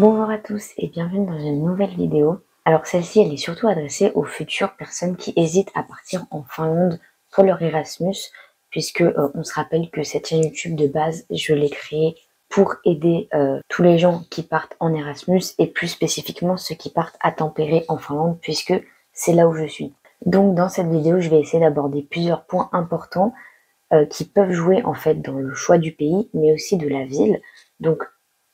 Bonjour à tous et bienvenue dans une nouvelle vidéo. Alors celle-ci elle est surtout adressée aux futures personnes qui hésitent à partir en Finlande pour leur Erasmus puisque euh, on se rappelle que cette chaîne YouTube de base je l'ai créée pour aider euh, tous les gens qui partent en Erasmus et plus spécifiquement ceux qui partent à tempérer en Finlande puisque c'est là où je suis. Donc dans cette vidéo je vais essayer d'aborder plusieurs points importants euh, qui peuvent jouer en fait dans le choix du pays mais aussi de la ville. Donc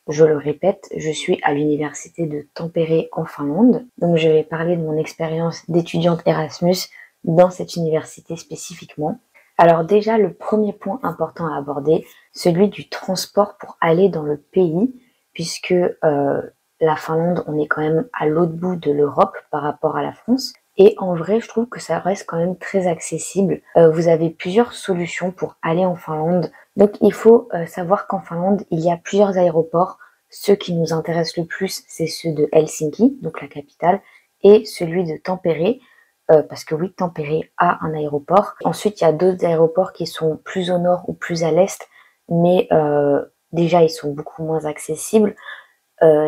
je le répète, je suis à l'université de Tampere en Finlande, donc je vais parler de mon expérience d'étudiante Erasmus dans cette université spécifiquement. Alors déjà, le premier point important à aborder, celui du transport pour aller dans le pays, puisque euh, la Finlande, on est quand même à l'autre bout de l'Europe par rapport à la France. Et en vrai, je trouve que ça reste quand même très accessible. Euh, vous avez plusieurs solutions pour aller en Finlande. Donc il faut euh, savoir qu'en Finlande, il y a plusieurs aéroports. Ceux qui nous intéressent le plus, c'est ceux de Helsinki, donc la capitale, et celui de Tampere, euh, parce que oui, Tampere a un aéroport. Ensuite, il y a d'autres aéroports qui sont plus au nord ou plus à l'est, mais déjà, ils sont beaucoup moins accessibles.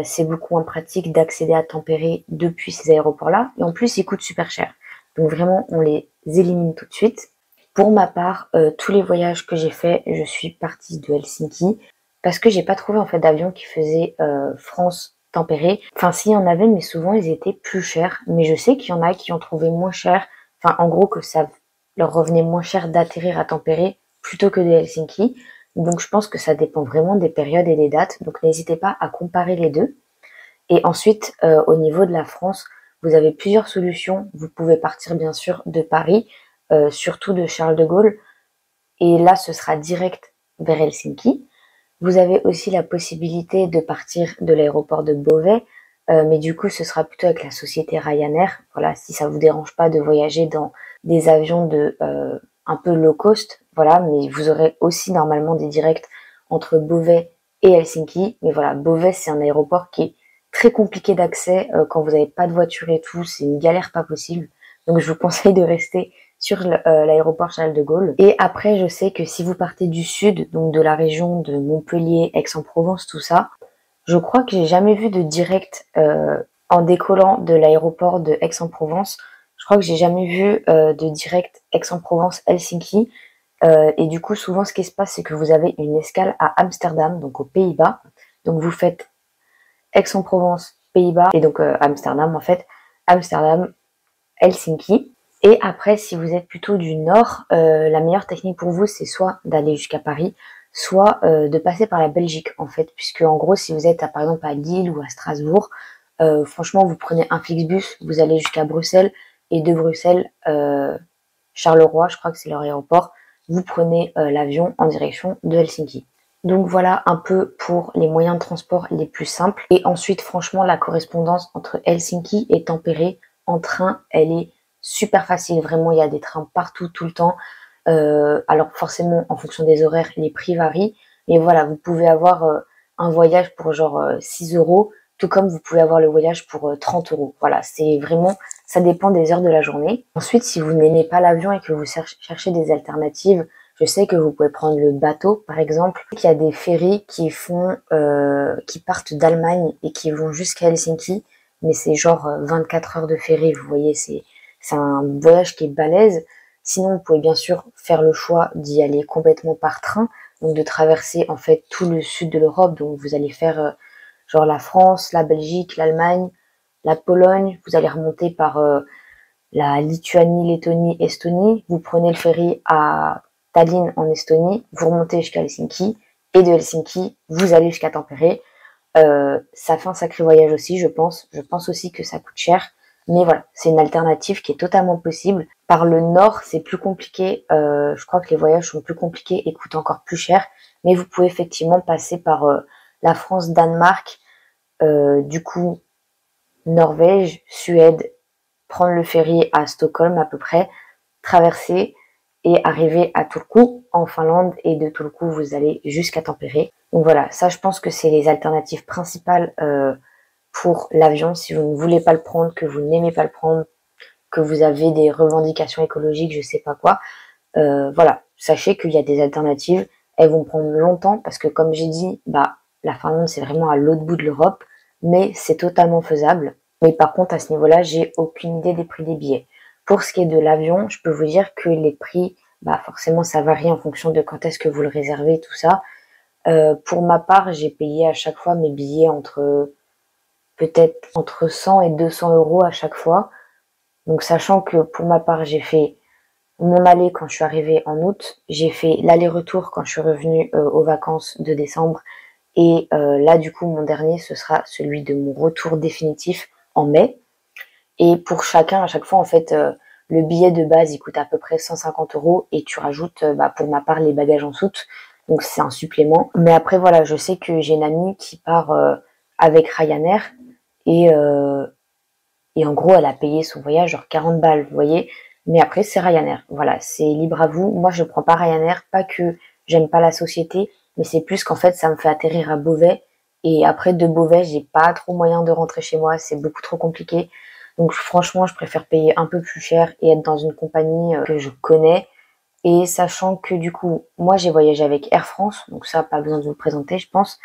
C'est beaucoup moins pratique d'accéder à Tampere depuis ces aéroports-là, et en plus, ils coûtent super cher. Donc vraiment, on les élimine tout de suite. Pour ma part, euh, tous les voyages que j'ai faits, je suis partie de Helsinki parce que j'ai pas trouvé en fait d'avion qui faisait euh, France tempéré. Enfin, s'il y en avait, mais souvent ils étaient plus chers. Mais je sais qu'il y en a qui ont trouvé moins cher. Enfin, en gros que ça leur revenait moins cher d'atterrir à tempéré plutôt que de Helsinki. Donc je pense que ça dépend vraiment des périodes et des dates. Donc n'hésitez pas à comparer les deux. Et ensuite, euh, au niveau de la France, vous avez plusieurs solutions. Vous pouvez partir bien sûr de Paris. Euh, surtout de Charles de Gaulle. Et là, ce sera direct vers Helsinki. Vous avez aussi la possibilité de partir de l'aéroport de Beauvais, euh, mais du coup, ce sera plutôt avec la société Ryanair. Voilà, si ça vous dérange pas de voyager dans des avions de un peu low cost, voilà, mais vous aurez aussi normalement des directs entre Beauvais et Helsinki. Mais voilà, Beauvais, c'est un aéroport qui est très compliqué d'accès quand vous n'avez pas de voiture et tout, c'est une galère pas possible. Donc je vous conseille de rester sur euh, l'aéroport Charles de Gaulle. Et après, je sais que si vous partez du sud, donc de la région de Montpellier, Aix-en-Provence, tout ça, je crois que j'ai jamais vu de direct euh, en décollant de l'aéroport de Aix-en-Provence. Je crois que j'ai jamais vu euh, de direct Aix-en-Provence-Helsinki. Et du coup, souvent, ce qui se passe, c'est que vous avez une escale à Amsterdam, donc aux Pays-Bas. Donc vous faites Aix-en-Provence, Pays-Bas, et donc Amsterdam en fait, Amsterdam, Helsinki. Et après, si vous êtes plutôt du nord, euh, la meilleure technique pour vous, c'est soit d'aller jusqu'à Paris, soit euh, de passer par la Belgique, en fait. Puisque en gros, si vous êtes par exemple à Lille ou à Strasbourg, euh, franchement, vous prenez un Flixbus, vous allez jusqu'à Bruxelles, et de Bruxelles, Charleroi, je crois que c'est leur aéroport, vous prenez l'avion en direction de Helsinki. Donc voilà un peu pour les moyens de transport les plus simples. Et ensuite, franchement, la correspondance entre Helsinki et Tampere en train, elle est super facile. Vraiment, il y a des trains partout, tout le temps. Euh, alors forcément, en fonction des horaires, les prix varient. Mais voilà, vous pouvez avoir euh, un voyage pour genre 6 euh, euros, tout comme vous pouvez avoir le voyage pour 30 euros. Voilà, c'est vraiment, ça dépend des heures de la journée. Ensuite, si vous n'aimez pas l'avion et que vous cherchez des alternatives, je sais que vous pouvez prendre le bateau, par exemple. Il y a des ferries qui font, qui partent d'Allemagne et qui vont jusqu'à Helsinki, mais c'est genre 24 heures de ferry. Vous voyez, c'est c'est un voyage qui est balèze. Sinon, vous pouvez bien sûr faire le choix d'y aller complètement par train, donc de traverser en fait tout le sud de l'Europe. Donc vous allez faire euh, genre la France, la Belgique, l'Allemagne, la Pologne. Vous allez remonter par euh, la Lituanie, Lettonie, Estonie. Vous prenez le ferry à Tallinn en Estonie. Vous remontez jusqu'à Helsinki et de Helsinki, vous allez jusqu'à Tampere. Euh, ça fait un sacré voyage aussi, je pense. Je pense aussi que ça coûte cher. Mais voilà, c'est une alternative qui est totalement possible. Par le nord, c'est plus compliqué. Euh, je crois que les voyages sont plus compliqués et coûtent encore plus cher. Mais vous pouvez effectivement passer par euh, la France, Danemark, euh, du coup Norvège, Suède, prendre le ferry à Stockholm à peu près, traverser et arriver à Turku en Finlande et de Turku vous allez jusqu'à Tempéré. Donc voilà, ça je pense que c'est les alternatives principales pour l'avion si vous ne voulez pas le prendre, que vous n'aimez pas le prendre, que vous avez des revendications écologiques, je sais pas quoi. Euh, voilà, sachez qu'il y a des alternatives. elles vont prendre longtemps parce que comme j'ai dit, bah la Finlande c'est vraiment à l'autre bout de l'Europe, mais c'est totalement faisable. Mais par contre à ce niveau-là, j'ai aucune idée des prix des billets. Pour ce qui est de l'avion, je peux vous dire que les prix, bah forcément ça varie en fonction de quand est-ce que vous le réservez, tout ça. Euh, pour ma part, j'ai payé à chaque fois mes billets entre peut-être entre 100 et 200 euros à chaque fois. Donc sachant que pour ma part, j'ai fait mon aller quand je suis arrivée en août, j'ai fait l'aller-retour quand je suis revenue euh, aux vacances de décembre, et euh, là du coup mon dernier ce sera celui de mon retour définitif en mai. Et pour chacun, à chaque fois en fait, euh, le billet de base il coûte à peu près 150 euros et tu rajoutes bah, pour ma part les bagages en soute, donc c'est un supplément. Mais après voilà, je sais que j'ai une amie qui part avec Ryanair et et en gros elle a payé son voyage genre 40 balles, vous voyez. Mais après, c'est Ryanair. Voilà, c'est libre à vous. Moi, je ne prends pas Ryanair, pas que j'aime pas la société, mais c'est plus qu'en fait, ça me fait atterrir à Beauvais. Et après, de Beauvais, j'ai pas trop moyen de rentrer chez moi. C'est beaucoup trop compliqué. Donc, franchement, je préfère payer un peu plus cher et être dans une compagnie euh, que je connais. Et sachant que du coup, moi, j'ai voyagé avec Air France. Donc ça, pas besoin de vous le présenter, je pense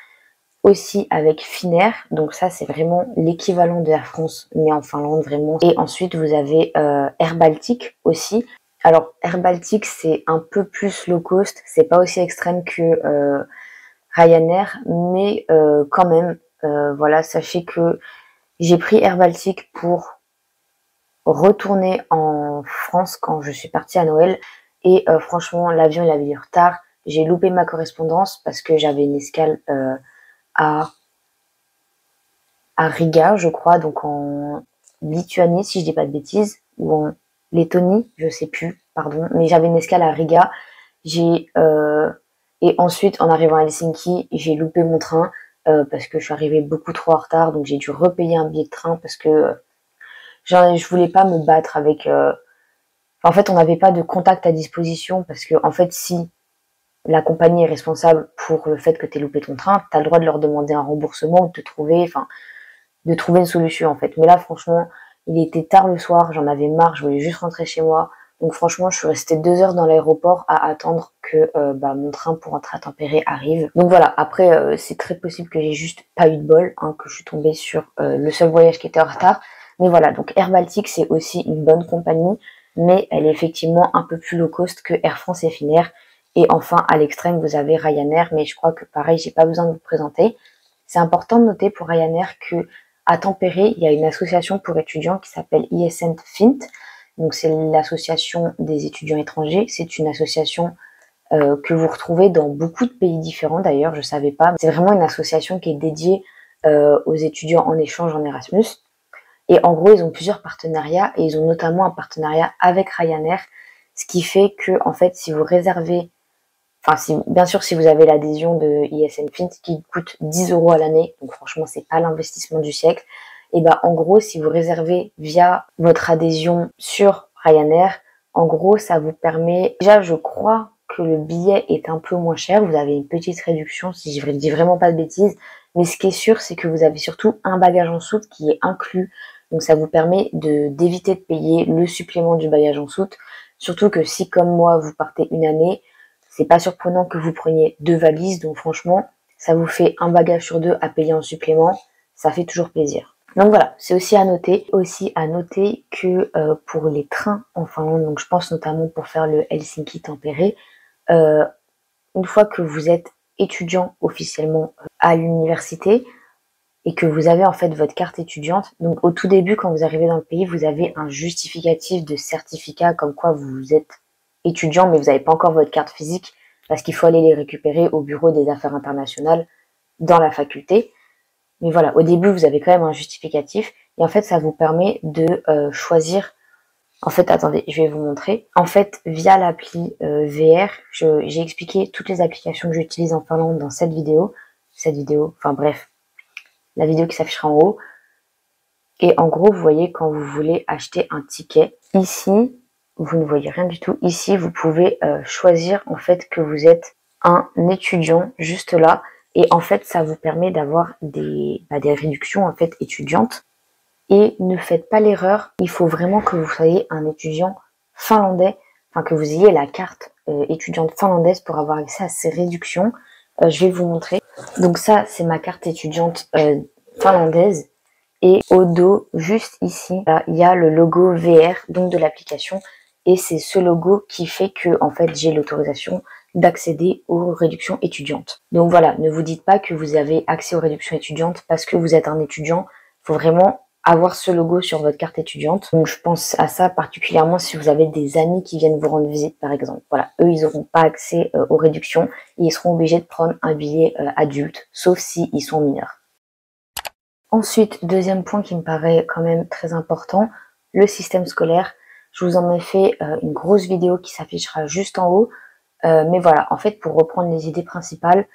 aussi avec Finnair. Donc ça, c'est vraiment l'équivalent de Air France, mais en Finlande vraiment. Et ensuite, vous avez euh, Air Baltic aussi. Alors Air Baltic, c'est un peu plus low cost. C'est pas aussi extrême que euh, Ryanair, mais euh, quand même, voilà, sachez que j'ai pris Air Baltic pour retourner en France quand je suis partie à Noël. Et franchement, l'avion, il avait du retard. J'ai loupé ma correspondance parce que j'avais une escale à, à Riga, je crois, donc en Lituanie, si je dis pas de bêtises, ou en Lettonie, je sais plus, pardon, mais j'avais une escale à Riga. J'ai euh, et ensuite, en arrivant à Helsinki, j'ai loupé mon train euh, parce que je suis arrivée beaucoup trop en retard, donc j'ai dû repayer un billet de train parce que euh, je voulais pas me battre avec. En fait, on n'avait pas de contact à disposition parce que, en fait, si la compagnie est responsable pour le fait que tu loupé ton train, tu as le droit de leur demander un remboursement ou de trouver, enfin, de trouver une solution en fait. Mais là, franchement, il était tard le soir, j'en avais marre, je voulais juste rentrer chez moi. Donc franchement, je suis restée deux heures dans l'aéroport à attendre que euh, bah, mon train pour entrer à Tempéré arrive. Donc voilà, après, euh, c'est très possible que j'ai juste pas eu de bol, hein, que je suis tombée sur euh, le seul voyage qui était en retard. Mais voilà, donc Air Baltic, c'est aussi une bonne compagnie, mais elle est effectivement un peu plus low cost que Air France et Finnair. Et enfin, à l'extrême, vous avez Ryanair, mais je crois que pareil, j'ai pas besoin de vous présenter. C'est important de noter pour Ryanair que à Tempéré, il y a une association pour étudiants qui s'appelle ISN Fint. Donc c'est l'association des étudiants étrangers. C'est une association euh, que vous retrouvez dans beaucoup de pays différents d'ailleurs, je savais pas. C'est vraiment une association qui est dédiée euh, aux étudiants en échange en Erasmus. Et en gros, ils ont plusieurs partenariats et ils ont notamment un partenariat avec Ryanair, ce qui fait que en fait, si vous réservez Enfin, si, bien sûr, si vous avez l'adhésion de ISN Fint qui coûte 10 euros à l'année, donc franchement, c'est pas l'investissement du siècle. Et bah, en gros, si vous réservez via votre adhésion sur Ryanair, en gros, ça vous permet, déjà, je crois que le billet est un peu moins cher. Vous avez une petite réduction, si je ne dis vraiment pas de bêtises. Mais ce qui est sûr, c'est que vous avez surtout un bagage en soute qui est inclus. Donc ça vous permet de d'éviter de payer le supplément du bagage en soute. Surtout que si, comme moi, vous partez une année, c'est pas surprenant que vous preniez deux valises, donc franchement, ça vous fait un bagage sur deux à payer en supplément. Ça fait toujours plaisir. Donc voilà, c'est aussi à noter. Aussi à noter que euh, pour les trains en Finlande, donc je pense notamment pour faire le Helsinki tempéré, euh, une fois que vous êtes étudiant officiellement euh, à l'université et que vous avez en fait votre carte étudiante, donc au tout début quand vous arrivez dans le pays, vous avez un justificatif de certificat comme quoi vous êtes étudiant, mais vous n'avez pas encore votre carte physique, parce qu'il faut aller les récupérer au bureau des affaires internationales dans la faculté. Mais voilà, au début, vous avez quand même un justificatif, et en fait, ça vous permet de euh, choisir. En fait, attendez, je vais vous montrer. En fait, via l'appli euh, VR, j'ai expliqué toutes les applications que j'utilise en Finlande dans cette vidéo. Cette vidéo, enfin bref, la vidéo qui s'affichera en haut. Et en gros, vous voyez quand vous voulez acheter un ticket. Ici, vous ne voyez rien du tout. Ici, vous pouvez euh, choisir en fait que vous êtes un étudiant juste là. Et en fait, ça vous permet d'avoir des, bah, des réductions en fait étudiantes. Et ne faites pas l'erreur, il faut vraiment que vous soyez un étudiant finlandais, enfin que vous ayez la carte étudiante finlandaise pour avoir accès à ces réductions. je vais vous montrer. Donc ça, c'est ma carte étudiante finlandaise. Et au dos, juste ici, il y a le logo VR, donc de l'application. Et c'est ce logo qui fait que, en fait, j'ai l'autorisation d'accéder aux réductions étudiantes. Donc voilà, ne vous dites pas que vous avez accès aux réductions étudiantes parce que vous êtes un étudiant. Il faut vraiment avoir ce logo sur votre carte étudiante. Donc je pense à ça particulièrement si vous avez des amis qui viennent vous rendre visite par exemple. Voilà, eux ils n'auront pas accès euh, aux réductions et ils seront obligés de prendre un billet euh, adulte, sauf si ils sont mineurs. Ensuite, deuxième point qui me paraît quand même très important, le système scolaire. Je vous en ai fait euh, une grosse vidéo qui s'affichera juste en haut. Euh, mais voilà, en fait, pour reprendre les idées principales,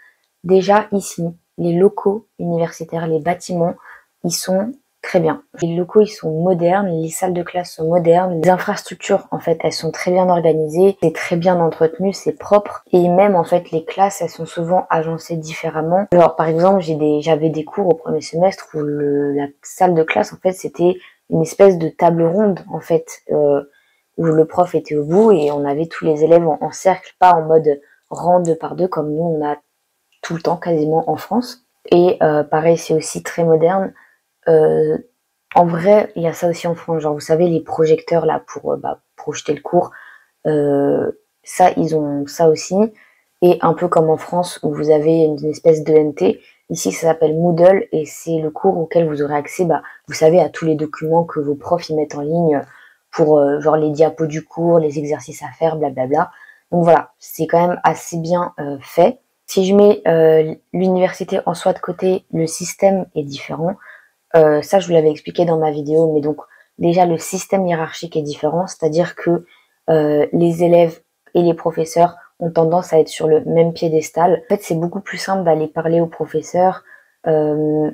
déjà ici, les locaux universitaires, les bâtiments, ils sont très bien. Les locaux, ils sont modernes, les salles de classe sont modernes, les infrastructures, en fait, elles sont très bien organisées, c'est très bien entretenu, c'est propre. Et même, en fait, les classes, elles sont souvent agencées différemment. Alors, par exemple, j'ai des, j'avais des cours au premier semestre où la salle de classe, en fait, c'était une espèce de table ronde, en fait, euh, où le prof était au bout et on avait tous les élèves en, cercle, pas en mode rang deux par deux comme nous, on a tout le temps quasiment en France. Et euh, pareil, c'est aussi très moderne. Euh, en vrai, il y a ça aussi en France. Genre, vous savez, les projecteurs là pour bah, projeter le cours, ça, ils ont ça aussi. Et un peu comme en France où vous avez une espèce de NT, ici ça s'appelle Moodle et c'est le cours auquel vous aurez accès, bah, vous savez, à tous les documents que vos profs y mettent en ligne pour genre les diapos du cours, les exercices à faire, blablabla. Donc voilà, c'est quand même assez bien fait. Si je mets l'université en soi de côté, le système est différent. Euh, ça, je vous l'avais expliqué dans ma vidéo, mais donc déjà le système hiérarchique est différent, c'est-à-dire que euh, les élèves et les professeurs ont tendance à être sur le même piédestal. En fait, c'est beaucoup plus simple d'aller parler aux professeurs. Euh,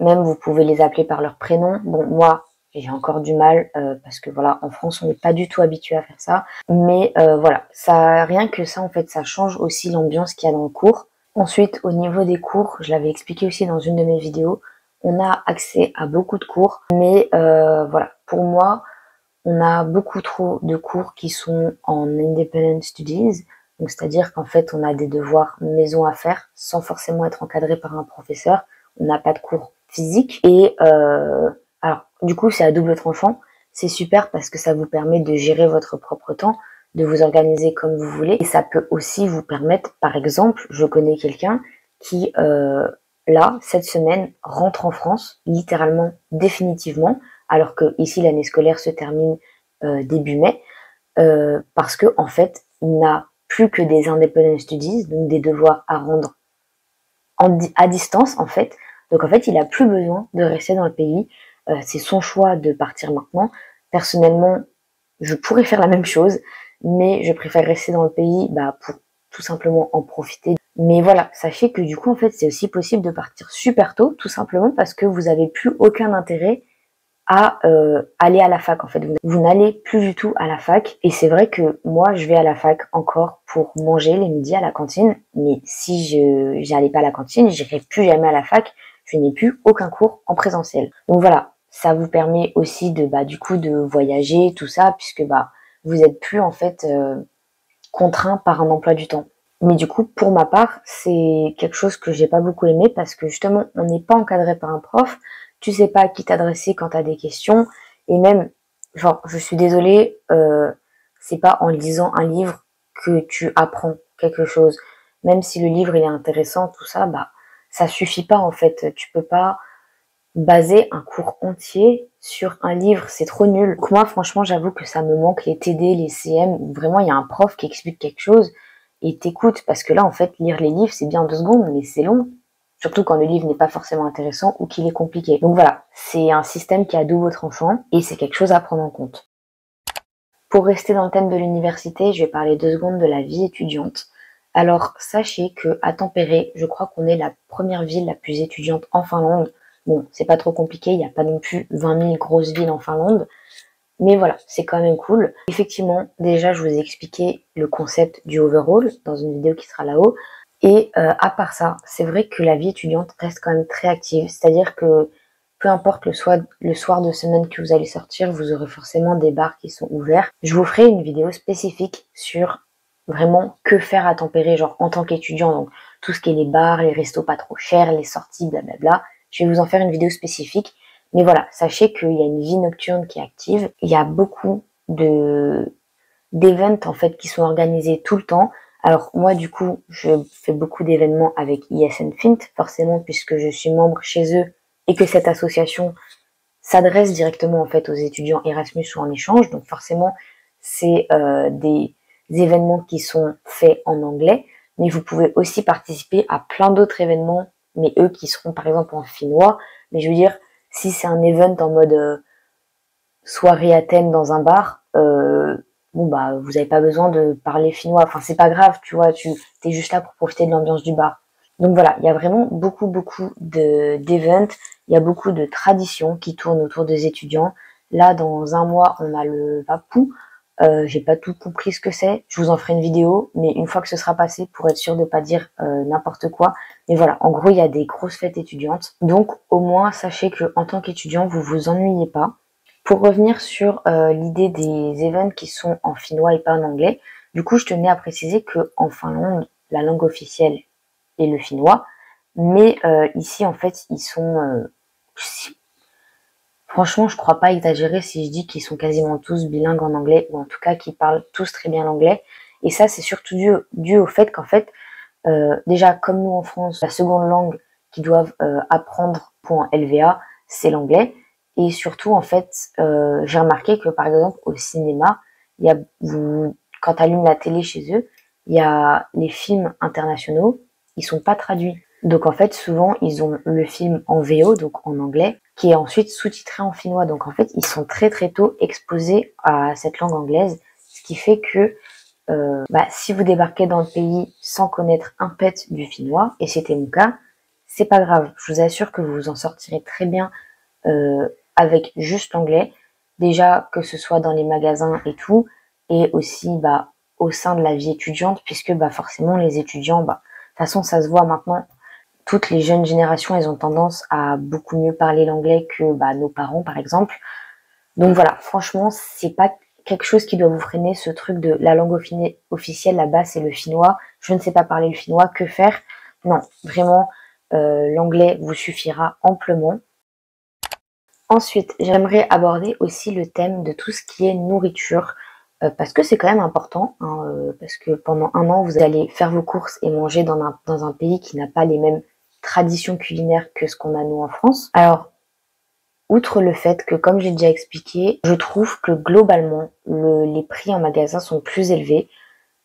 même vous pouvez les appeler par leur prénom. Bon, moi, j'ai encore du mal parce que voilà, en France, on n'est pas du tout habitué à faire ça. Mais voilà, ça, rien que ça, en fait, ça change aussi l'ambiance qu'il y a dans le cours. Ensuite, au niveau des cours, je l'avais expliqué aussi dans une de mes vidéos, on a accès à beaucoup de cours, mais euh, voilà, pour moi, on a beaucoup trop de cours qui sont en independent studies, donc c'est-à-dire qu'en fait, on a des devoirs maison à faire sans forcément être encadré par un professeur. On n'a pas de cours physiques et euh, alors du coup, c'est à double tranchant. C'est super parce que ça vous permet de gérer votre propre temps, de vous organiser comme vous voulez et ça peut aussi vous permettre, par exemple, je connais quelqu'un qui euh, là, cette semaine, rentre en France, littéralement, définitivement, alors que ici l'année scolaire se termine euh, début mai, euh, parce que en fait, il n'a plus que des independent studies, donc des devoirs à rendre à distance en fait. Donc en fait, il a plus besoin de rester dans le pays. Euh, c'est son choix de partir maintenant. Personnellement, je pourrais faire la même chose, mais je préfère rester dans le pays bah, pour tout simplement en profiter mais voilà, sachez que du coup, en fait, c'est aussi possible de partir super tôt, tout simplement parce que vous n'avez plus aucun intérêt à euh, aller à la fac. En fait, vous, n'allez plus du tout à la fac. Et c'est vrai que moi, je vais à la fac encore pour manger les midis à la cantine. Mais si je n'allais pas à la cantine, j'irai plus jamais à la fac. Je n'ai plus aucun cours en présentiel. Donc voilà, ça vous permet aussi de bah du coup de voyager, tout ça, puisque bah vous êtes plus en fait euh, contraint par un emploi du temps. Mais du coup, pour ma part, c'est quelque chose que j'ai pas beaucoup aimé parce que justement, on n'est pas encadré par un prof. Tu sais pas à qui t'adresser quand tu as des questions. Et même, genre, je suis désolée, euh, c'est pas en lisant un livre que tu apprends quelque chose. Même si le livre il est intéressant, tout ça, bah, ça suffit pas en fait. Tu peux pas baser un cours entier sur un livre, c'est trop nul. Moi, franchement, j'avoue que ça me manque les TD, les CM, vraiment il y a un prof qui explique quelque chose et t'écoutes parce que là en fait lire les livres c'est bien deux secondes mais c'est long surtout quand le livre n'est pas forcément intéressant ou qu'il est compliqué. Donc voilà c'est un système qui a double tranchant et c'est quelque chose à prendre en compte. Pour rester dans le thème de l'université je vais parler deux secondes de la vie étudiante. Alors sachez que à Tempéré je crois qu'on est la première ville la plus étudiante en Finlande. Bon c'est pas trop compliqué il n'y a pas non plus 20 000 grosses villes en Finlande. Mais voilà, c'est quand même cool. Effectivement, déjà, je vous ai expliqué le concept du overall dans une vidéo qui sera là-haut. Et euh, à part ça, c'est vrai que la vie étudiante reste quand même très active. C'est-à-dire que peu importe le soir, de semaine que vous allez sortir, vous aurez forcément des bars qui sont ouverts. Je vous ferai une vidéo spécifique sur vraiment que faire à tempérer, genre en tant qu'étudiant, donc tout ce qui est les bars, les restos pas trop chers, les sorties, blablabla. Je vais vous en faire une vidéo spécifique. Mais voilà, sachez qu'il y a une vie nocturne qui est active. Il y a beaucoup de en fait qui sont organisés tout le temps. Alors moi du coup, je fais beaucoup d'événements avec ISN Fint, forcément puisque je suis membre chez eux et que cette association s'adresse directement en fait aux étudiants Erasmus ou en échange. Donc forcément, c'est euh, des événements qui sont faits en anglais, mais vous pouvez aussi participer à plein d'autres événements, mais eux qui seront par exemple en finnois. Mais je veux dire, si c'est un event en mode euh, soirée Athènes dans un bar, euh, bon bah vous n'avez pas besoin de parler finnois. Enfin c'est pas grave, tu vois, tu es juste là pour profiter de l'ambiance du bar. Donc voilà, il y a vraiment beaucoup beaucoup de d'events, il y a beaucoup de traditions qui tournent autour des étudiants. Là dans un mois on a le Vapou. Euh, j'ai pas tout compris ce que c'est. Je vous en ferai une vidéo, mais une fois que ce sera passé, pour être sûr de pas dire euh, n'importe quoi. Mais voilà, en gros, il y a des grosses fêtes étudiantes. Donc, au moins, sachez que en tant qu'étudiant, vous vous ennuyez pas. Pour revenir sur euh, l'idée des events qui sont en finnois et pas en anglais, du coup, je tenais à préciser que en Finlande, la langue officielle est le finnois, mais euh, ici, en fait, ils sont, euh, franchement, je crois pas exagérer si je dis qu'ils sont quasiment tous bilingues en anglais, ou en tout cas qu'ils parlent tous très bien l'anglais. Et ça, c'est surtout dû, dû, au fait qu'en fait, déjà, comme nous en France, la seconde langue qu'ils doivent apprendre pour un LVA, c'est l'anglais. Et surtout, en fait, euh, j'ai remarqué que par exemple au cinéma, y a, vous, quand tu allumes la télé chez eux, il y a les films internationaux, ils sont pas traduits. Donc en fait, souvent, ils ont le film en VO, donc en anglais, qui est ensuite sous-titré en finnois. Donc en fait, ils sont très très tôt exposés à cette langue anglaise, ce qui fait que euh, bah, si vous débarquez dans le pays sans connaître un pet du finnois, et c'était mon cas, c'est pas grave. Je vous assure que vous vous en sortirez très bien euh, avec juste l'anglais. Déjà que ce soit dans les magasins et tout, et aussi bah, au sein de la vie étudiante, puisque bah, forcément les étudiants, bah, de toute façon ça se voit maintenant, toutes les jeunes générations, elles ont tendance à beaucoup mieux parler l'anglais que bah, nos parents par exemple. Donc voilà, franchement, c'est pas quelque chose qui doit vous freiner, ce truc de la langue officielle là-bas, c'est le finnois. Je ne sais pas parler le finnois, que faire? Non, vraiment, euh, l'anglais vous suffira amplement. Ensuite, j'aimerais aborder aussi le thème de tout ce qui est nourriture, euh, parce que c'est quand même important, hein, euh, parce que pendant un an, vous allez faire vos courses et manger dans un, dans un pays qui n'a pas les mêmes traditions culinaires que ce qu'on a nous en France. Alors, outre le fait que, comme j'ai déjà expliqué, je trouve que globalement, les prix en magasin sont plus élevés,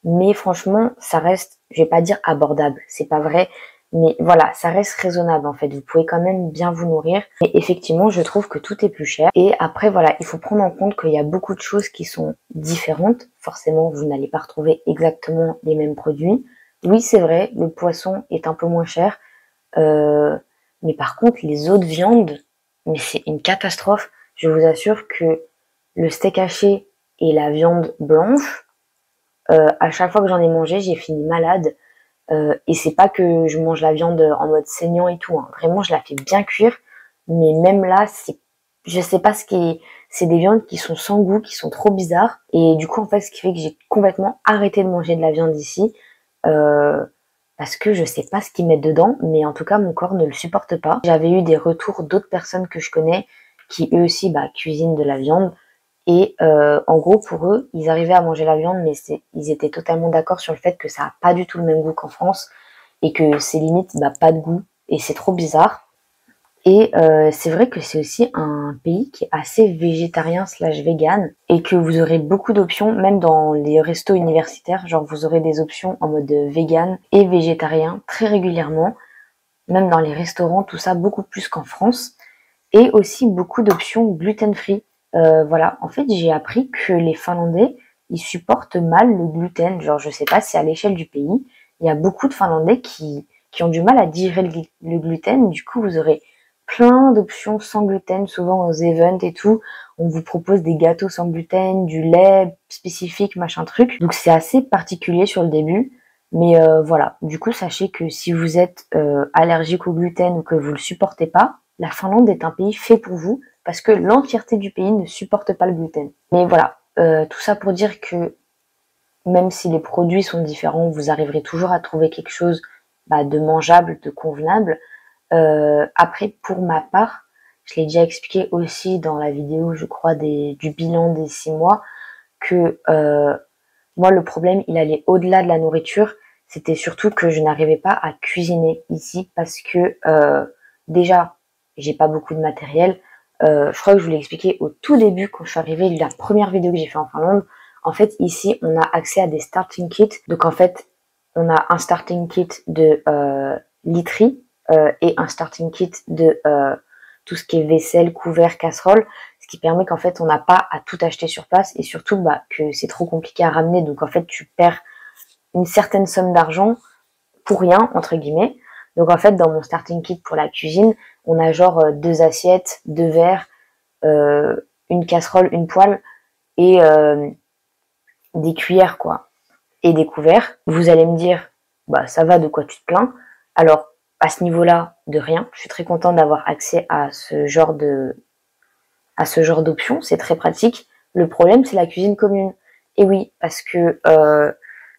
mais franchement, ça reste, je vais pas dire abordable, c'est pas vrai, mais voilà, ça reste raisonnable en fait. Vous pouvez quand même bien vous nourrir. Mais effectivement, je trouve que tout est plus cher. Et après, voilà, il faut prendre en compte qu'il y a beaucoup de choses qui sont différentes. Forcément, vous n'allez pas retrouver exactement les mêmes produits. Oui, c'est vrai, le poisson est un peu moins cher. Euh, mais par contre, les autres viandes, mais c'est une catastrophe. Je vous assure que le steak haché et la viande blanche, euh, à chaque fois que j'en ai mangé, j'ai fini malade. Euh, et c'est pas que je mange la viande en mode saignant et tout. Hein. Vraiment, je la fais bien cuire. Mais même là, c'est, je sais pas ce qui est, c'est des viandes qui sont sans goût, qui sont trop bizarres. Et du coup, en fait, ce qui fait que j'ai complètement arrêté de manger de la viande ici. Euh, parce que je sais pas ce qu'ils mettent dedans, mais en tout cas, mon corps ne le supporte pas. J'avais eu des retours d'autres personnes que je connais qui eux aussi bah, cuisinent de la viande. Et euh, en gros, pour eux, ils arrivaient à manger la viande, mais ils étaient totalement d'accord sur le fait que ça a pas du tout le même goût qu'en France et que c'est limite bah, pas de goût et c'est trop bizarre. Et euh, c'est vrai que c'est aussi un pays qui est assez végétarien slash vegan et que vous aurez beaucoup d'options, même dans les restos universitaires, genre vous aurez des options en mode vegan et végétarien très régulièrement, même dans les restaurants, tout ça beaucoup plus qu'en France, et aussi beaucoup d'options gluten-free. Euh, voilà, en fait, j'ai appris que les Finlandais, ils supportent mal le gluten. Genre, je sais pas si à l'échelle du pays, il y a beaucoup de Finlandais qui, qui ont du mal à digérer le, gluten. Du coup, vous aurez plein d'options sans gluten, souvent aux events et tout. On vous propose des gâteaux sans gluten, du lait spécifique, machin truc. Donc, c'est assez particulier sur le début. Mais euh, voilà, du coup, sachez que si vous êtes euh, allergique au gluten ou que vous le supportez pas, la Finlande est un pays fait pour vous parce que l'entièreté du pays ne supporte pas le gluten. Mais voilà, euh, tout ça pour dire que même si les produits sont différents, vous arriverez toujours à trouver quelque chose bah, de mangeable, de convenable. Euh, après, pour ma part, je l'ai déjà expliqué aussi dans la vidéo, je crois, du bilan des six mois, que euh, moi, le problème, il allait au-delà de la nourriture. C'était surtout que je n'arrivais pas à cuisiner ici parce que euh, déjà, j'ai pas beaucoup de matériel. Euh, je crois que je vous l'ai expliqué au tout début quand je suis arrivée, la première vidéo que j'ai fait en Finlande. En fait, ici, on a accès à des starting kits. Donc en fait, on a un starting kit de euh, literie euh, et un starting kit de euh, tout ce qui est vaisselle, couvert, casserole, ce qui permet qu'en fait on n'a pas à tout acheter sur place et surtout bah, que c'est trop compliqué à ramener. Donc en fait tu perds une certaine somme d'argent pour rien entre guillemets. Donc en fait dans mon starting kit pour la cuisine, on a genre euh, deux assiettes, deux verres, euh, une casserole, une poêle et euh, des cuillères quoi et des couverts. Vous allez me dire bah ça va de quoi tu te plains? Alors à ce niveau-là de rien. Je suis très contente d'avoir accès à ce genre de à ce genre d'options. C'est très pratique. Le problème, c'est la cuisine commune. Et oui, parce que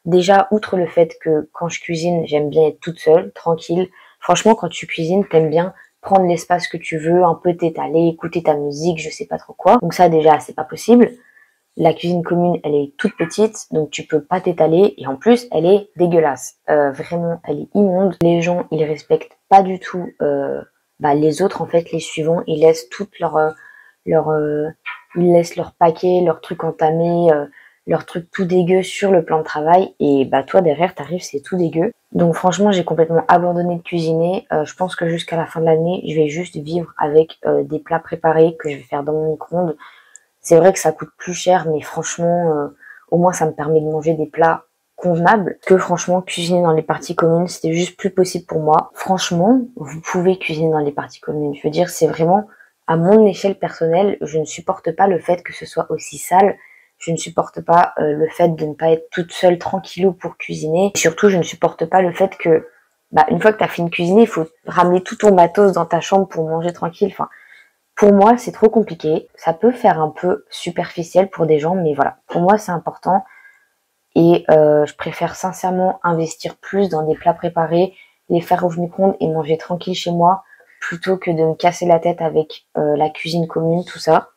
déjà, outre le fait que quand je cuisine, j'aime bien être toute seule, tranquille. Franchement, quand tu cuisines, t'aimes bien prendre l'espace que tu veux, un peu t'étaler, écouter ta musique, je sais pas trop quoi. Donc ça, déjà, c'est pas possible. La cuisine commune, elle est toute petite, donc tu peux pas t'étaler. Et en plus, elle est dégueulasse. Euh, vraiment, elle est immonde. Les gens, ils respectent pas du tout euh, bah, les autres, en fait, les suivants. Ils laissent toutes leur, euh, leur, euh, ils laissent leur paquet, leurs trucs entamés, euh, leurs trucs tout dégueux sur le plan de travail. Et bah toi, derrière, t'arrives, c'est tout dégueu. Donc franchement, j'ai complètement abandonné de cuisiner. Euh, je pense que jusqu'à la fin de l'année, je vais juste vivre avec des plats préparés que je vais faire dans mon micro-ondes c'est vrai que ça coûte plus cher, mais franchement, euh, au moins ça me permet de manger des plats convenables. Que franchement, cuisiner dans les parties communes, c'était juste plus possible pour moi. Franchement, vous pouvez cuisiner dans les parties communes. Je veux dire, c'est vraiment à mon échelle personnelle, je ne supporte pas le fait que ce soit aussi sale. Je ne supporte pas euh, le fait de ne pas être toute seule tranquillou pour cuisiner. Surtout, je ne supporte pas le fait que, bah, une fois que tu as fini de cuisiner, il faut ramener tout ton matos dans ta chambre pour manger tranquille. Enfin, pour moi, c'est trop compliqué. Ça peut faire un peu superficiel pour des gens, mais voilà. Pour moi, c'est important. Et euh, je préfère sincèrement investir plus dans des plats préparés, les faire au micro et manger tranquille chez moi, plutôt que de me casser la tête avec euh, la cuisine commune, tout ça.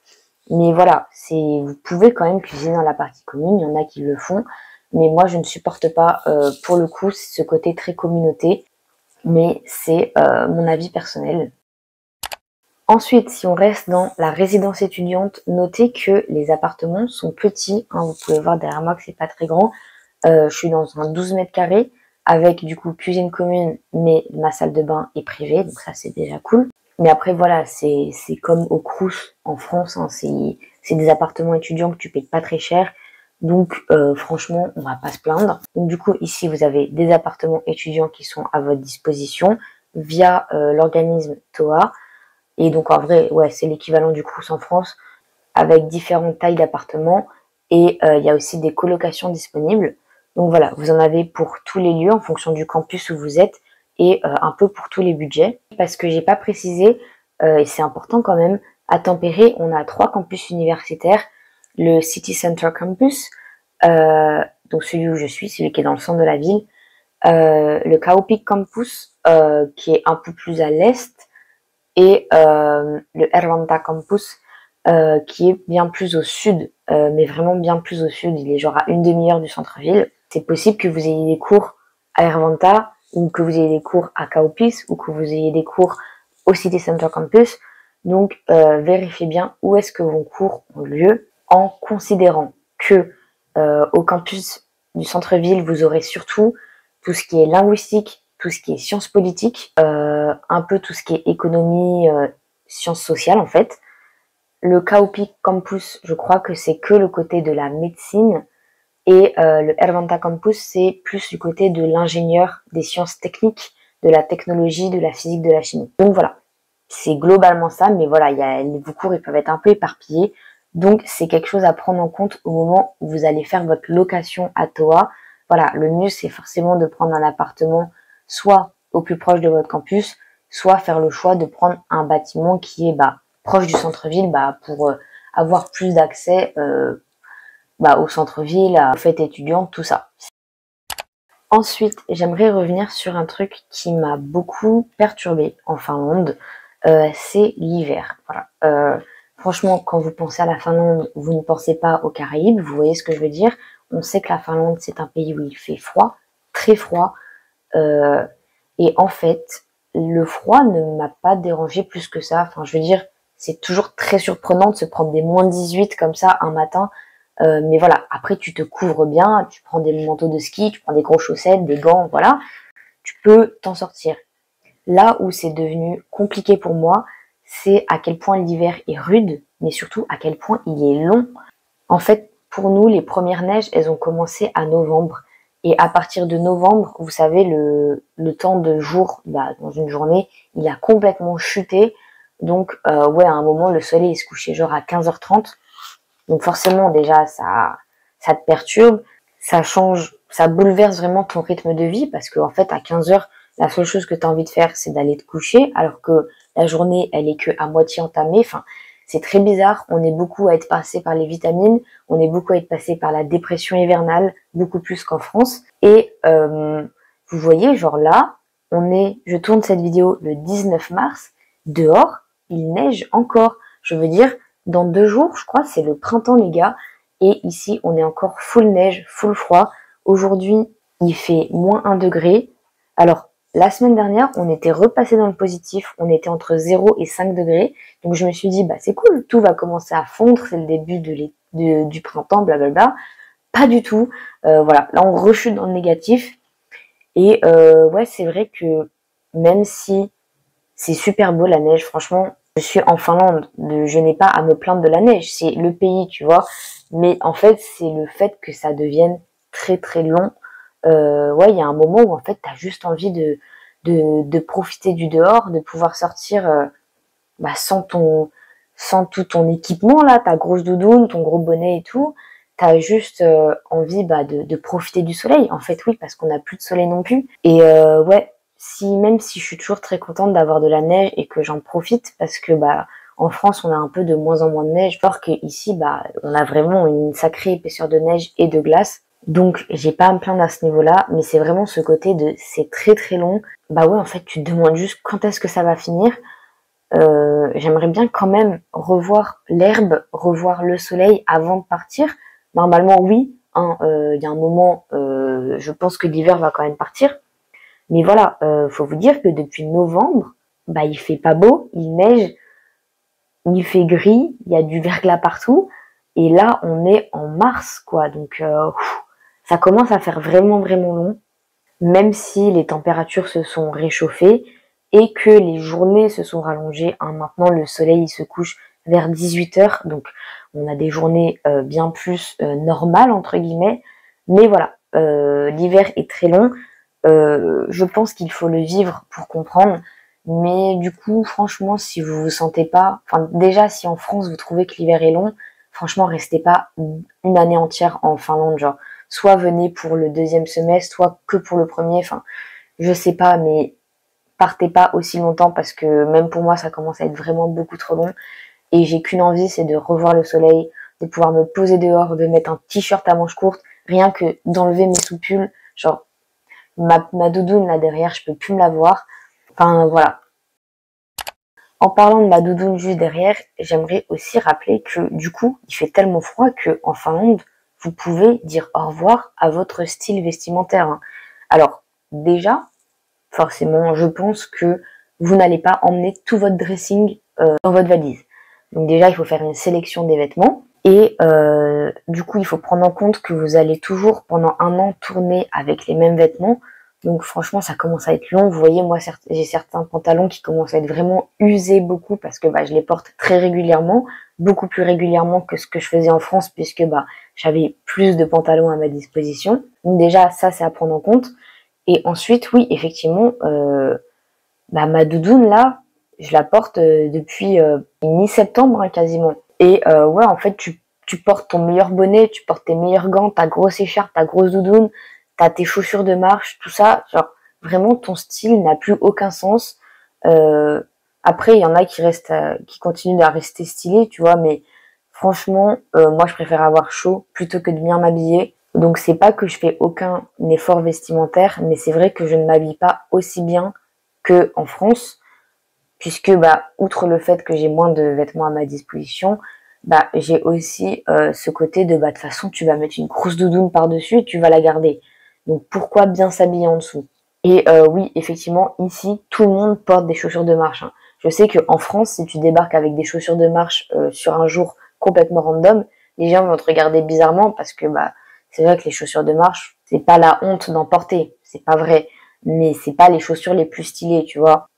Mais voilà, vous pouvez quand même cuisiner dans la partie commune, il y en a qui le font, mais moi je ne supporte pas euh, pour le coup ce côté très communauté, mais c'est mon avis personnel. Ensuite, si on reste dans la résidence étudiante, notez que les appartements sont petits. Hein, vous pouvez voir derrière moi que c'est pas très grand. Euh, je suis dans un 12 mètres carrés avec du coup cuisine commune, mais ma salle de bain est privée, donc ça c'est déjà cool. Mais après voilà, c'est comme au Crous en France, hein, c'est des appartements étudiants que tu payes pas très cher. Donc euh, franchement, on va pas se plaindre. Donc du coup ici vous avez des appartements étudiants qui sont à votre disposition via euh, l'organisme TOA. Et donc en vrai, ouais, c'est l'équivalent du Crous en France, avec différentes tailles d'appartements. Et euh, il y a aussi des colocations disponibles. Donc voilà, vous en avez pour tous les lieux en fonction du campus où vous êtes et euh, un peu pour tous les budgets. Parce que j'ai pas précisé, euh, et c'est important quand même, à Tempéré, on a trois campus universitaires. Le City Center Campus, donc celui où je suis, celui qui est dans le centre de la ville. le Kaupik Campus, qui est un peu plus à l'est et euh, le Ervanta Campus euh, qui est bien plus au sud, euh, mais vraiment bien plus au sud. Il est genre à une demi-heure du centre-ville. C'est possible que vous ayez des cours à Ervanta ou que vous ayez des cours à Kaupis ou que vous ayez des cours au City Center Campus. Donc vérifiez bien où est-ce que vos cours ont lieu en considérant que au campus du centre-ville, vous aurez surtout tout ce qui est linguistique, tout ce qui est sciences politiques, euh, un peu tout ce qui est économie, euh, sciences sociales en fait. Le Kaupi Campus, je crois que c'est que le côté de la médecine et euh, le Ervanta Campus, c'est plus du côté de l'ingénieur, des sciences techniques, de la technologie, de la physique, de la chimie. Donc voilà, c'est globalement ça, mais voilà, il y a, vos cours ils peuvent être un peu éparpillés. Donc c'est quelque chose à prendre en compte au moment où vous allez faire votre location à Toa. Voilà, le mieux c'est forcément de prendre un appartement soit au plus proche de votre campus, soit faire le choix de prendre un bâtiment qui est bah, proche du centre-ville bah, pour euh, avoir plus d'accès euh, bah, au centre-ville, à fête étudiante, tout ça. Ensuite, j'aimerais revenir sur un truc qui m'a beaucoup perturbé en Finlande, euh, c'est l'hiver. Voilà. Euh, franchement, quand vous pensez à la Finlande, vous ne pensez pas aux Caraïbes, vous voyez ce que je veux dire. On sait que la Finlande, c'est un pays où il fait froid, très froid. Euh, et en fait, le froid ne m'a pas dérangé plus que ça. Enfin, je veux dire, c'est toujours très surprenant de se prendre des moins 18 comme ça un matin. Euh, mais voilà, après tu te couvres bien, tu prends des manteaux de ski, tu prends des gros chaussettes, des gants, voilà. Tu peux t'en sortir. Là où c'est devenu compliqué pour moi, c'est à quel point l'hiver est rude, mais surtout à quel point il est long. En fait, pour nous, les premières neiges, elles ont commencé à novembre. Et à partir de novembre, vous savez, le, temps de jour bah, dans une journée, il a complètement chuté. Donc, euh, ouais, à un moment, le soleil il se couchait genre à 15h30. Donc forcément, déjà, ça, ça te perturbe, ça change, ça bouleverse vraiment ton rythme de vie parce qu'en en fait, à 15h, la seule chose que tu as envie de faire, c'est d'aller te coucher, alors que la journée, elle est que à moitié entamée. Enfin, c'est très bizarre. On est beaucoup à être passé par les vitamines, on est beaucoup à être passé par la dépression hivernale, beaucoup plus qu'en France. Et euh, vous voyez, genre là, on est, je tourne cette vidéo le 19 mars, dehors, il neige encore. Je veux dire, dans deux jours, je crois, c'est le printemps, les gars. Et ici, on est encore full neige, full froid. Aujourd'hui, il fait moins 1 degré. Alors, la semaine dernière, on était repassé dans le positif, on était entre 0 et 5 degrés. Donc je me suis dit, bah c'est cool, tout va commencer à fondre, c'est le début de du printemps, blablabla. Pas du tout. Euh, voilà, là on rechute dans le négatif. Et euh, ouais, c'est vrai que même si c'est super beau la neige, franchement, je suis en Finlande, je n'ai pas à me plaindre de la neige, c'est le pays, tu vois. Mais en fait, c'est le fait que ça devienne très très long euh, ouais, il y a un moment où en fait, tu as juste envie de, de, profiter du dehors, de pouvoir sortir euh, bah, sans ton sans tout ton équipement là, ta grosse doudoune, ton gros bonnet et tout. Tu as juste euh, envie bah, de, de, profiter du soleil. En fait, oui, parce qu'on n'a plus de soleil non plus. Et ouais, si même si je suis toujours très contente d'avoir de la neige et que j'en profite parce que bah en France, on a un peu de moins en moins de neige, alors qu'ici, bah, on a vraiment une sacrée épaisseur de neige et de glace. Donc j'ai pas à me plaindre à ce niveau-là, mais c'est vraiment ce côté de c'est très très long. Bah ouais, en fait, tu te demandes juste quand est-ce que ça va finir. Euh, J'aimerais bien quand même revoir l'herbe, revoir le soleil avant de partir. Normalement, oui. Il hein, euh, y a un moment, euh, je pense que l'hiver va quand même partir. Mais voilà, euh, faut vous dire que depuis novembre, bah il fait pas beau, il neige, il fait gris, il y a du verglas partout. Et là, on est en mars, quoi. Donc, euh, ça commence à faire vraiment vraiment long, même si les températures se sont réchauffées et que les journées se sont rallongées. Hein, maintenant, le soleil se couche vers 18h, donc on a des journées euh, bien plus euh, normales entre guillemets. Mais voilà, l'hiver est très long. Je pense qu'il faut le vivre pour comprendre. Mais du coup, franchement, si vous vous sentez pas, déjà, si en France vous trouvez que l'hiver est long, franchement, restez pas une année entière en Finlande, genre soit venez pour le deuxième semestre, soit que pour le premier. Enfin, je sais pas, mais partez pas aussi longtemps parce que même pour moi, ça commence à être vraiment beaucoup trop long. Et j'ai qu'une envie, c'est de revoir le soleil, de pouvoir me poser dehors, de mettre un t-shirt à manches courtes, rien que d'enlever mes soupules. Genre, ma, ma doudoune là derrière, je peux plus me la voir. Enfin, voilà. En parlant de ma doudoune juste derrière, j'aimerais aussi rappeler que du coup, il fait tellement froid que en Finlande, vous pouvez dire au revoir à votre style vestimentaire. Hein. Alors, déjà, forcément, je pense que vous n'allez pas emmener tout votre dressing euh, dans votre valise. Donc déjà, il faut faire une sélection des vêtements. Et euh, du coup, il faut prendre en compte que vous allez toujours pendant un an tourner avec les mêmes vêtements. Donc franchement, ça commence à être long. Vous voyez, moi, j'ai certains pantalons qui commencent à être vraiment usés beaucoup parce que bah, je les porte très régulièrement, beaucoup plus régulièrement que ce que je faisais en France puisque bah, j'avais plus de pantalons à ma disposition. Donc déjà, ça, c'est à prendre en compte. Et ensuite, oui, effectivement, euh, bah, ma doudoune, là, je la porte euh, depuis euh, mi-septembre hein, quasiment. Et ouais, en fait, tu, portes ton meilleur bonnet, tu portes tes meilleurs gants, ta grosse écharpe, ta grosse doudoune, t'as tes chaussures de marche, tout ça. Genre, vraiment, ton style n'a plus aucun sens. après, il y en a qui restent, qui continuent à rester stylés, tu vois, mais Franchement, euh, moi je préfère avoir chaud plutôt que de bien m'habiller. Donc c'est pas que je fais aucun effort vestimentaire, mais c'est vrai que je ne m'habille pas aussi bien que France, puisque bah outre le fait que j'ai moins de vêtements à ma disposition, bah j'ai aussi euh, ce côté de bah de façon tu vas mettre une grosse doudoune par dessus et tu vas la garder. Donc pourquoi bien s'habiller en dessous? Et euh, oui, effectivement, ici tout le monde porte des chaussures de marche. Hein. Je sais qu'en France, si tu débarques avec des chaussures de marche euh, sur un jour complètement random, les gens vont te regarder bizarrement parce que bah c'est vrai que les chaussures de marche, c'est pas la honte d'en porter, c'est pas vrai, mais c'est pas les chaussures les plus stylées, tu vois.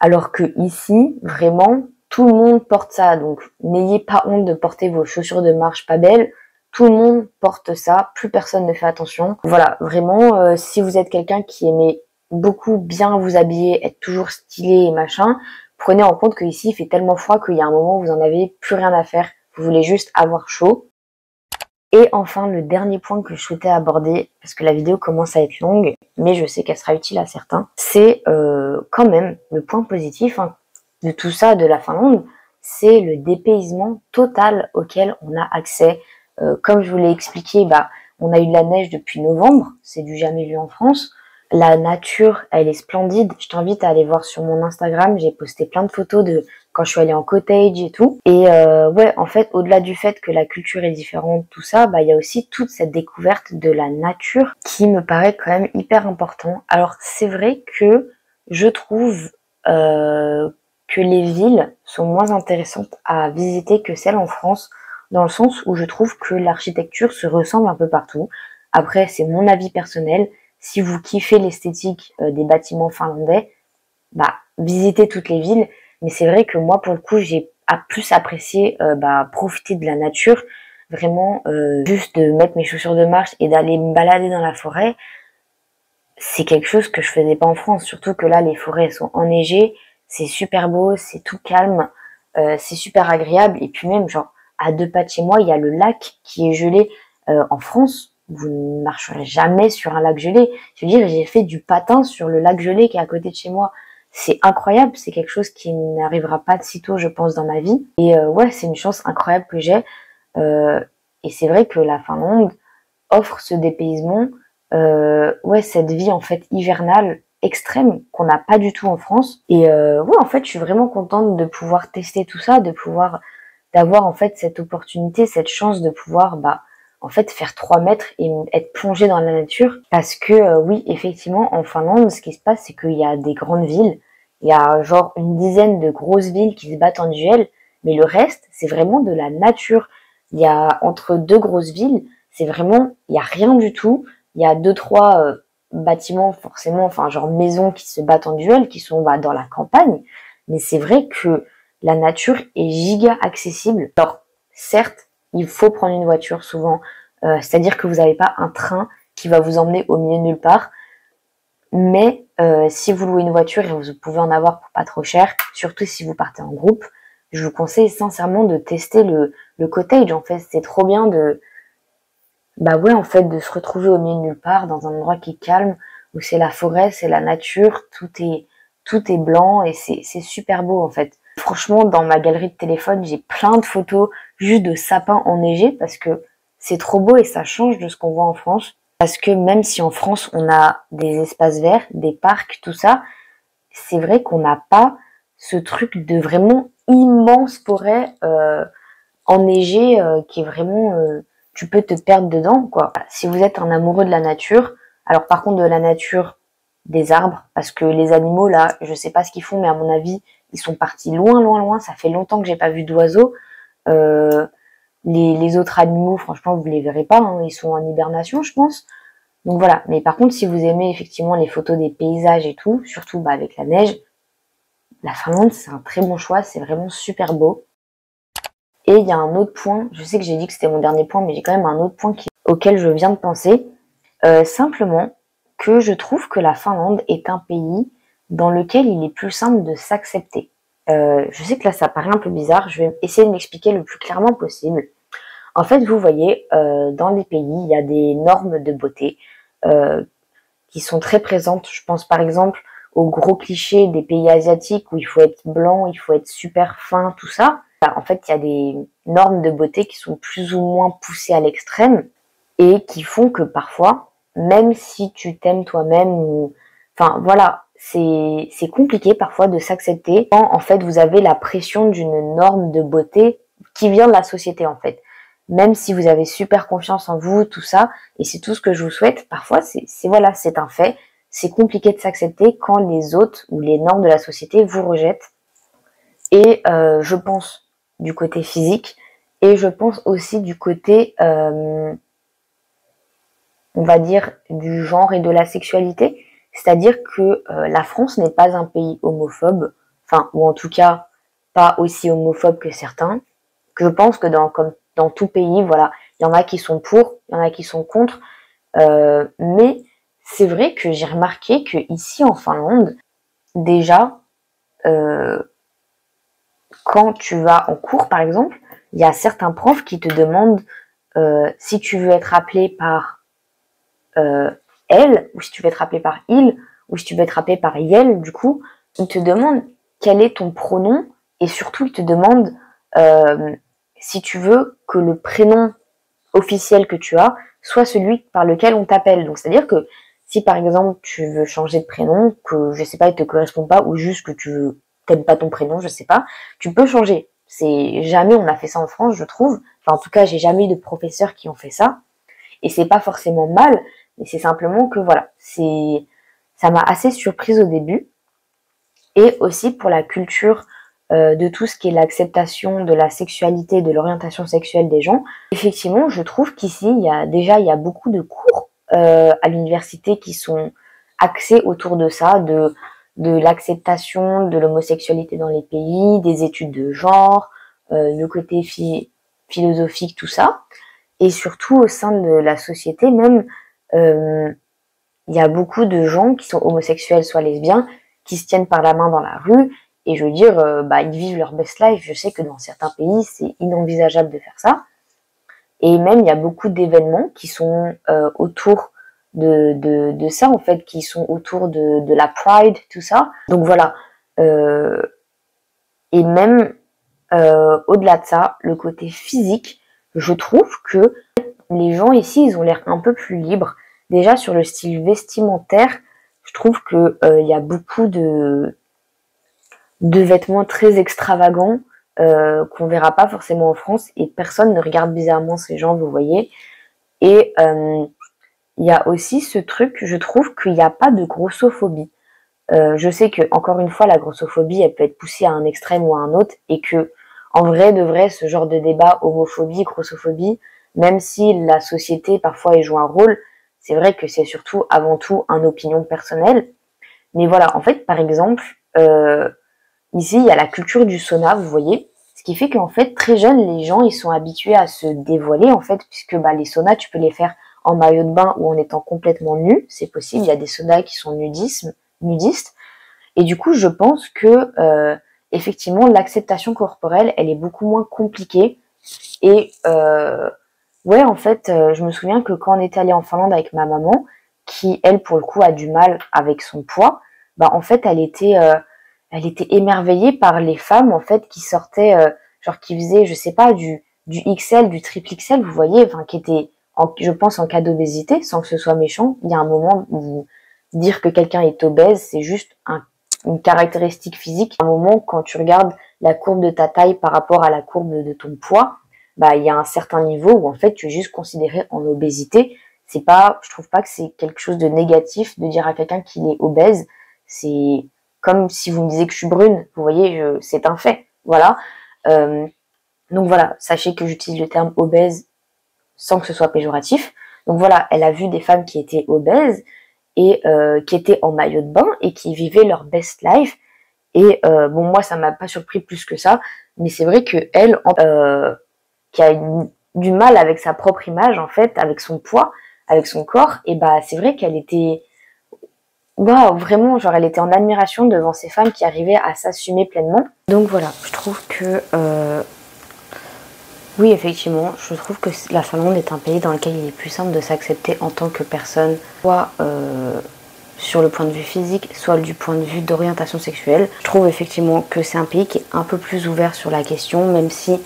Alors que ici, vraiment, tout le monde porte ça. Donc, n'ayez pas honte de porter vos chaussures de marche pas belles. Tout le monde porte ça. Plus personne ne fait attention. Voilà, vraiment, euh, si vous êtes quelqu'un qui aimait beaucoup bien vous habiller, être toujours stylé et machin, prenez en compte qu'ici, il fait tellement froid qu'il y a un moment où vous en avez plus rien à faire. Vous voulez juste avoir chaud. Et enfin, le dernier point que je souhaitais aborder, parce que la vidéo commence à être longue, mais je sais qu'elle sera utile à certains, c'est euh, quand même le point positif hein, de tout ça, de la Finlande, c'est le dépaysement total auquel on a accès. Euh, comme je vous l'ai expliqué, bah, on a eu de la neige depuis novembre, c'est du jamais vu en France. La nature, elle est splendide. Je t'invite à aller voir sur mon Instagram. J'ai posté plein de photos de quand je suis allée en cottage et tout. Et euh, ouais, en fait, au-delà du fait que la culture est différente, tout ça, bah il y a aussi toute cette découverte de la nature qui me paraît quand même hyper important. Alors c'est vrai que je trouve euh, que les villes sont moins intéressantes à visiter que celles en France, dans le sens où je trouve que l'architecture se ressemble un peu partout. Après, c'est mon avis personnel. Si vous kiffez l'esthétique euh, des bâtiments finlandais, bah visitez toutes les villes mais c'est vrai que moi, pour le coup, j'ai plus apprécié euh, bah, profiter de la nature, vraiment euh, juste de mettre mes chaussures de marche et d'aller me balader dans la forêt. C'est quelque chose que je faisais pas en France, surtout que là, les forêts sont enneigées, c'est super beau, c'est tout calme, euh, c'est super agréable. Et puis même, genre, à deux pas de chez moi, il y a le lac qui est gelé. en France, vous ne marcherez jamais sur un lac gelé. Je veux dire, j'ai fait du patin sur le lac gelé qui est à côté de chez moi c'est incroyable, c'est quelque chose qui n'arrivera pas de sitôt, je pense, dans ma vie. Et euh, ouais, c'est une chance incroyable que j'ai. Euh, et c'est vrai que la Finlande offre ce dépaysement, euh, ouais, cette vie en fait hivernale extrême qu'on n'a pas du tout en France. Et ouais, en fait, je suis vraiment contente de pouvoir tester tout ça, de pouvoir d'avoir en fait cette opportunité, cette chance de pouvoir bah en fait faire 3 mètres et être plongé dans la nature parce que oui effectivement en Finlande ce qui se passe c'est qu'il y a des grandes villes il y a genre une dizaine de grosses villes qui se battent en duel, mais le reste, c'est vraiment de la nature. Il y a entre deux grosses villes, c'est vraiment, il y a rien du tout. Il y a deux, trois euh, bâtiments, forcément, enfin, genre maisons qui se battent en duel, qui sont bah, dans la campagne. Mais c'est vrai que la nature est giga accessible. Alors, certes, il faut prendre une voiture souvent. Euh, c'est-à-dire que vous n'avez pas un train qui va vous emmener au milieu nulle part. Mais euh, si vous louez une voiture et vous pouvez en avoir pour pas trop cher, surtout si vous partez en groupe, je vous conseille sincèrement de tester le, le cottage. En fait, c'est trop bien de, bah ouais, en fait, de se retrouver au milieu de nulle part, dans un endroit qui est calme, où c'est la forêt, c'est la nature, tout est, tout est blanc et c'est, super beau en fait. Franchement, dans ma galerie de téléphone, j'ai plein de photos juste de sapins enneigés parce que c'est trop beau et ça change de ce qu'on voit en France. Parce que même si en France on a des espaces verts, des parcs, tout ça, c'est vrai qu'on n'a pas ce truc de vraiment immense forêt euh, enneigée euh, qui est vraiment euh, tu peux te perdre dedans quoi. Si vous êtes un amoureux de la nature, alors par contre de la nature des arbres parce que les animaux là, je sais pas ce qu'ils font mais à mon avis, ils sont partis loin loin loin, ça fait longtemps que j'ai pas vu d'oiseaux. Les, autres animaux, franchement, vous les verrez pas, hein. ils sont en hibernation, je pense. Donc voilà. Mais par contre, si vous aimez effectivement les photos des paysages et tout, surtout bah, avec la neige, la Finlande, c'est un très bon choix, c'est vraiment super beau. Et il y a un autre point, je sais que j'ai dit que c'était mon dernier point, mais j'ai quand même un autre point auquel je viens de penser. Euh, simplement que je trouve que la Finlande est un pays dans lequel il est plus simple de s'accepter. Euh, je sais que là ça paraît un peu bizarre, je vais essayer de m'expliquer le plus clairement possible. En fait, vous voyez, euh, dans les pays, il y a des normes de beauté euh, qui sont très présentes. Je pense par exemple aux gros clichés des pays asiatiques où il faut être blanc, il faut être super fin, tout ça. En fait, il y a des normes de beauté qui sont plus ou moins poussées à l'extrême et qui font que parfois, même si tu t'aimes toi-même ou, enfin voilà, c'est c'est compliqué parfois de s'accepter quand en fait vous avez la pression d'une norme de beauté qui vient de la société en fait. Même si vous avez super confiance en vous, tout ça, et c'est tout ce que je vous souhaite, parfois c'est voilà, c'est un fait. C'est compliqué de s'accepter quand les autres ou les normes de la société vous rejettent. Et euh, je pense du côté physique, et je pense aussi du côté euh, on va dire, du genre et de la sexualité. C'est-à-dire que euh, la France n'est pas un pays homophobe, enfin, ou en tout cas pas aussi homophobe que certains. Que je pense que dans, comme dans tout pays, voilà, il y en a qui sont pour, il y en a qui sont contre. Euh, mais c'est vrai que j'ai remarqué que ici en Finlande, déjà, euh, quand tu vas en cours, par exemple, il y a certains profs qui te demandent si tu veux être appelé par euh, elle, ou si tu veux être appelé par il, ou si tu veux être appelé par yel, du coup, il te demande quel est ton pronom, et surtout il te demande euh, si tu veux que le prénom officiel que tu as soit celui par lequel on t'appelle. Donc c'est-à-dire que si par exemple tu veux changer de prénom, que je sais pas, il te correspond pas, ou juste que tu t'aimes pas ton prénom, je sais pas, tu peux changer. C'est jamais on a fait ça en France, je trouve. Enfin, en tout cas, j'ai jamais eu de professeurs qui ont fait ça. Et c'est pas forcément mal, mais c'est simplement que voilà, c'est ça m'a assez surprise au début. Et aussi pour la culture euh, de tout ce qui est l'acceptation de la sexualité, de l'orientation sexuelle des gens. Effectivement, je trouve qu'ici, il y a déjà il y a beaucoup de cours euh, à l'université qui sont axés autour de ça, de de l'acceptation de l'homosexualité dans les pays, des études de genre, euh, le côté philosophique, tout ça. Et surtout au sein de la société, même euh, il y a beaucoup de gens qui sont homosexuels, soit lesbiens, qui se tiennent par la main dans la rue. Et je veux dire, euh, bah, ils vivent leur best life. Je sais que dans certains pays, c'est inenvisageable de faire ça. Et même, il y a beaucoup d'événements qui sont euh, autour de, ça, en fait, qui sont autour de, la Pride, tout ça. Donc voilà. Euh, et même au-delà de ça, le côté physique, je trouve que les gens ici, ils ont l'air un peu plus libres. Déjà sur le style vestimentaire, je trouve que il y a beaucoup de de vêtements très extravagants euh, qu'on verra pas forcément en France et personne ne regarde bizarrement ces gens, vous voyez. Et euh, il y a aussi ce truc, je trouve qu'il n'y a pas de grossophobie. Euh, je sais que encore une fois, la grossophobie, elle peut être poussée à un extrême ou à un autre, et que en vrai de vrai, ce genre de débat homophobie, grossophobie, même si la société parfois y joue un rôle, c'est vrai que c'est surtout avant tout un opinion personnelle. Mais voilà, en fait, par exemple, euh, ici, il y a la culture du sauna, vous voyez, ce qui fait qu'en fait, très jeunes, les gens, ils sont habitués à se dévoiler, en fait, puisque bah, les saunas, tu peux les faire en maillot de bain ou en étant complètement nu, c'est possible. Il y a des saunas qui sont nudisme, nudistes. Et du coup, je pense que euh, effectivement, l'acceptation corporelle, elle est beaucoup moins compliquée et euh, Ouais, en fait, euh, je me souviens que quand on était allé en Finlande avec ma maman, qui elle pour le coup a du mal avec son poids, bah en fait elle était, euh, elle était émerveillée par les femmes en fait qui sortaient, euh, genre qui faisaient, je sais pas, du du XL, du triple XL, vous voyez, enfin qui étaient, en, je pense en cas d'obésité, sans que ce soit méchant. Il y a un moment où dire que quelqu'un est obèse, c'est juste un, une caractéristique physique. un moment quand tu regardes la courbe de ta taille par rapport à la courbe de ton poids, bah il y a un certain niveau où en fait tu es juste considéré en obésité. C'est pas, je trouve pas que c'est quelque chose de négatif de dire à quelqu'un qu'il est obèse. C'est comme si vous me disiez que je suis brune. Vous voyez, c'est un fait. Voilà. Euh, donc voilà, sachez que j'utilise le terme obèse sans que ce soit péjoratif. Donc voilà, elle a vu des femmes qui étaient obèses et euh, qui étaient en maillot de bain et qui vivaient leur best life. Et euh, bon, moi, ça m'a pas surpris plus que ça, mais c'est vrai que elle, qui a du mal avec sa propre image, en fait, avec son poids, avec son corps, et bah c'est vrai qu'elle était waouh, vraiment, genre elle était en admiration devant ces femmes qui arrivaient à s'assumer pleinement. Donc voilà, je trouve que euh, oui, effectivement, je trouve que la Finlande est un pays dans lequel il est plus simple de s'accepter en tant que personne, soit euh, sur le point de vue physique, soit du point de vue d'orientation sexuelle. Je trouve effectivement que c'est un pays qui est un peu plus ouvert sur la question, même si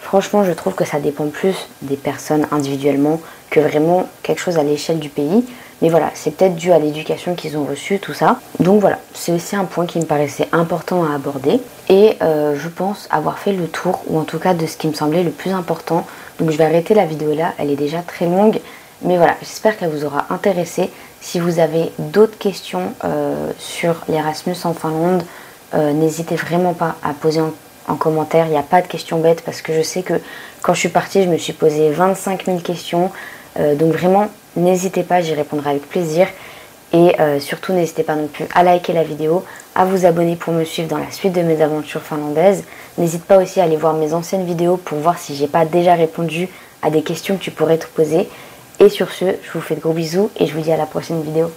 franchement je trouve que ça dépend plus des personnes individuellement que vraiment quelque chose à l'échelle du pays. Mais voilà, c'est peut-être dû à l'éducation qu'ils ont reçue, tout ça. Donc voilà, c'est aussi un point qui me paraissait important à aborder. Et euh, je pense avoir fait le tour, ou en tout cas de ce qui me semblait le plus important. Donc je vais arrêter la vidéo là, elle est déjà très longue. Mais voilà, j'espère qu'elle vous aura intéressé. Si vous avez d'autres questions euh, sur l'Erasmus en Finlande, euh, n'hésitez vraiment pas à poser en, commentaire. Il n'y a pas de questions bêtes parce que je sais que quand je suis partie, je me suis posé 25 000 questions. Euh, donc vraiment, n'hésitez pas, j'y répondrai avec plaisir. Et surtout, n'hésitez pas non plus à liker la vidéo, à vous abonner pour me suivre dans la suite de mes aventures finlandaises. N'hésite pas aussi à aller voir mes anciennes vidéos pour voir si j'ai pas déjà répondu à des questions que tu pourrais te poser. Et sur ce, je vous fais de gros bisous et je vous dis à la prochaine vidéo.